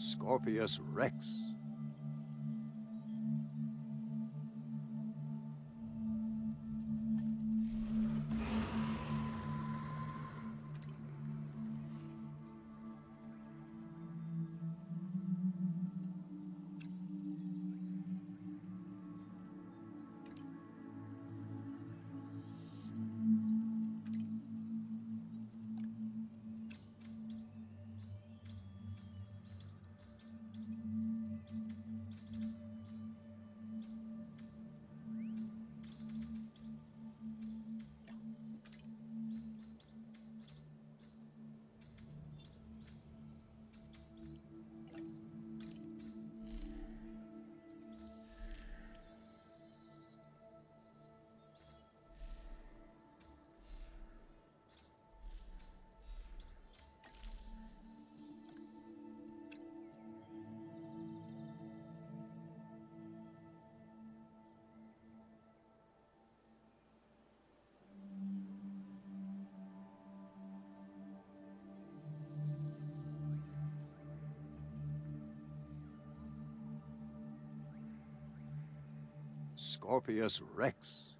Scorpius Rex. Scorpius Rex.